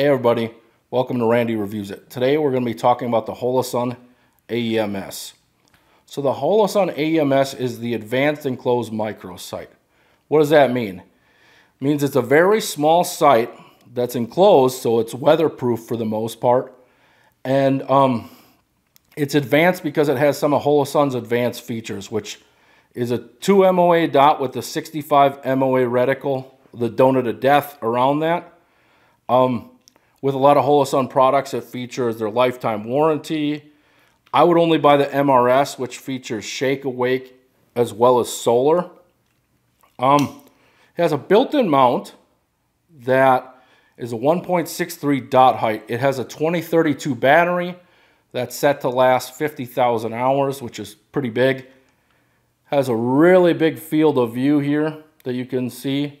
Hey everybody, welcome to Randy Reviews It. Today we're going to be talking about the Holosun AEMS. So the Holosun AEMS is the Advanced Enclosed Micro Sight. What does that mean? It means it's a very small sight that's enclosed, so it's weatherproof for the most part. And um, it's advanced because it has some of Holosun's advanced features, which is a 2 MOA dot with the 65 MOA reticle, the donut of death around that. Um, with a lot of Holosun products, it features their lifetime warranty. I would only buy the MRS, which features shake awake as well as solar. Um, it has a built-in mount that is a 1.63 dot height. It has a 2032 battery that's set to last 50,000 hours, which is pretty big. Has a really big field of view here that you can see.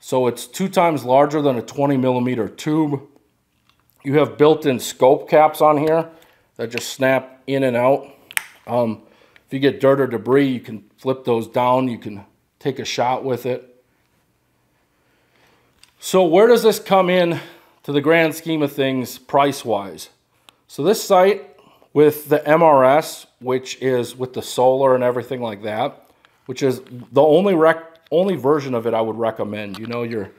So it's two times larger than a 20 millimeter tube. You have built-in scope caps on here that just snap in and out. Um, if you get dirt or debris, you can flip those down. You can take a shot with it. So where does this come in to the grand scheme of things price-wise? So this sight with the MRS, which is with the solar and everything like that, which is the only rec only version of it I would recommend. You know, you're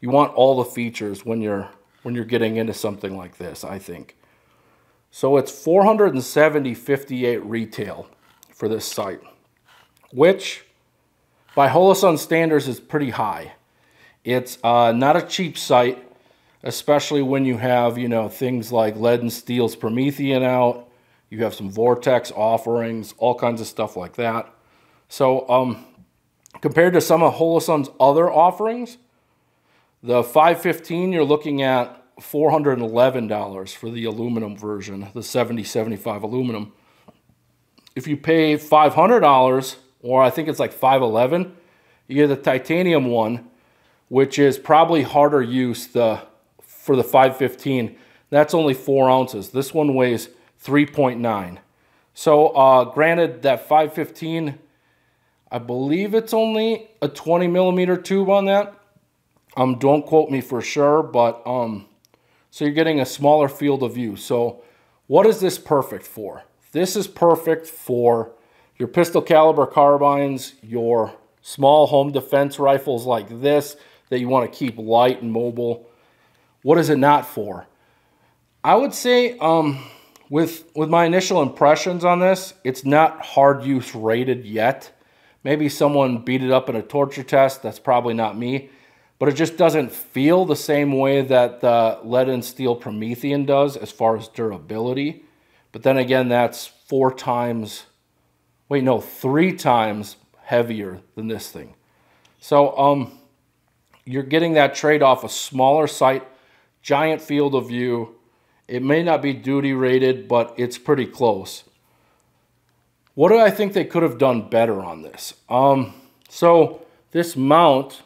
you want all the features when you're when you're getting into something like this, I think. So it's 470.58 retail for this sight, which by Holosun standards is pretty high. It's uh, not a cheap sight, especially when you have, you know, things like Lead and Steel's Promethean out. You have some Vortex offerings, all kinds of stuff like that. So um, compared to some of Holosun's other offerings, the 515, you're looking at $411 for the aluminum version, the 7075 aluminum. If you pay $500, or I think it's like 511, you get the titanium one, which is probably harder use the for the 515. That's only four ounces. This one weighs 3.9. So uh, granted that 515, I believe it's only a 20 millimeter tube on that. Um, don't quote me for sure, but um, so you're getting a smaller field of view. So what is this perfect for? This is perfect for your pistol caliber carbines, your small home defense rifles like this that you want to keep light and mobile. What is it not for? I would say um, with, with my initial impressions on this, it's not hard use rated yet. Maybe someone beat it up in a torture test. That's probably not me but it just doesn't feel the same way that the lead and steel Promethean does as far as durability. But then again, that's four times, wait, no, three times heavier than this thing. So um, you're getting that trade-off, a smaller sight, giant field of view. It may not be duty rated, but it's pretty close. What do I think they could have done better on this? Um, so this mount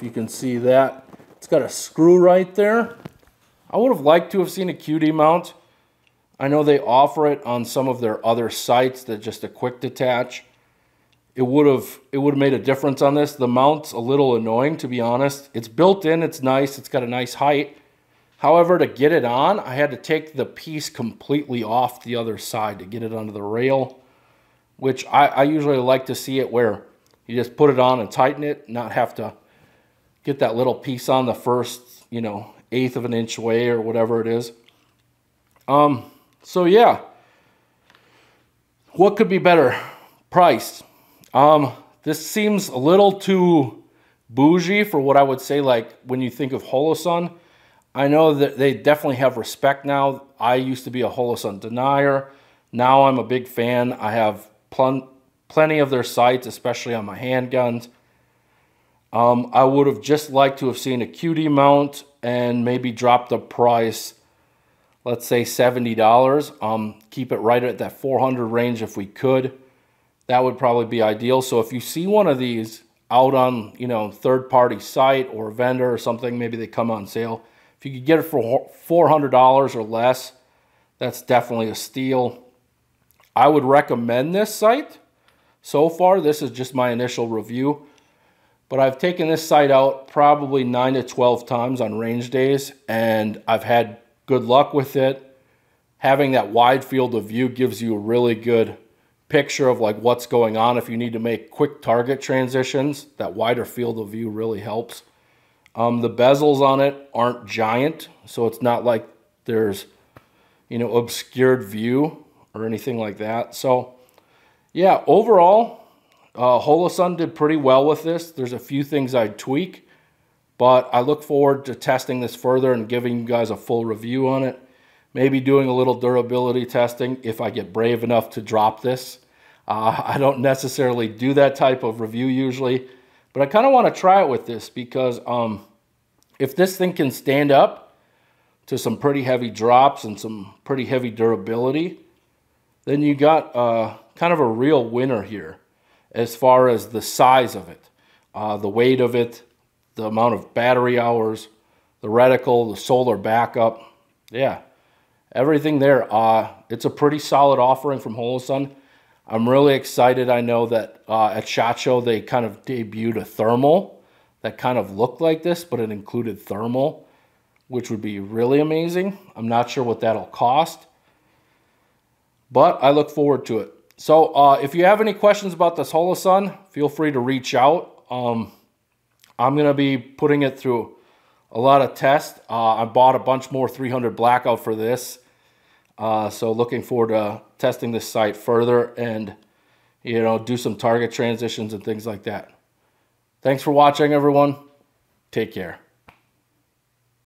if you can see that. It's got a screw right there. I would have liked to have seen a QD mount. I know they offer it on some of their other sights that just a quick detach. It would have it would have made a difference on this. The mount's a little annoying to be honest. It's built in, it's nice, it's got a nice height. However, to get it on, I had to take the piece completely off the other side to get it onto the rail, which I, I usually like to see it where you just put it on and tighten it, not have to get that little piece on the first, you know, eighth of an inch away or whatever it is. Um, so yeah, what could be better priced? Um, this seems a little too bougie for what I would say like when you think of Holosun. I know that they definitely have respect now. I used to be a Holosun denier. Now I'm a big fan. I have pl plenty of their sights, especially on my handguns. Um, I would have just liked to have seen a QD mount and maybe drop the price, let's say $70. Um, keep it right at that 400 range if we could. That would probably be ideal. So if you see one of these out on, you know, third-party site or vendor or something, maybe they come on sale. If you could get it for $400 or less, that's definitely a steal. I would recommend this sight. So far, this is just my initial review. But I've taken this sight out probably 9 to 12 times on range days, and I've had good luck with it. Having that wide field of view gives you a really good picture of like what's going on. If you need to make quick target transitions, that wider field of view really helps. Um, the bezels on it aren't giant, so it's not like there's, you know, obscured view or anything like that. So, yeah, overall, uh, Holosun did pretty well with this. There's a few things I'd tweak, but I look forward to testing this further and giving you guys a full review on it. Maybe doing a little durability testing if I get brave enough to drop this. Uh, I don't necessarily do that type of review usually, but I kind of want to try it with this because um, if this thing can stand up to some pretty heavy drops and some pretty heavy durability, then you got uh, kind of a real winner here as far as the size of it, uh, the weight of it, the amount of battery hours, the reticle, the solar backup. Yeah, everything there. Uh, it's a pretty solid offering from Holosun. I'm really excited. I know that uh, at SHOT Show they kind of debuted a thermal that kind of looked like this, but it included thermal, which would be really amazing. I'm not sure what that'll cost, but I look forward to it. So uh, if you have any questions about this Holosun, feel free to reach out. Um, I'm going to be putting it through a lot of tests. Uh, I bought a bunch more 300 blackout for this. Uh, so looking forward to testing this sight further and, you know, do some target transitions and things like that. Thanks for watching, everyone. Take care.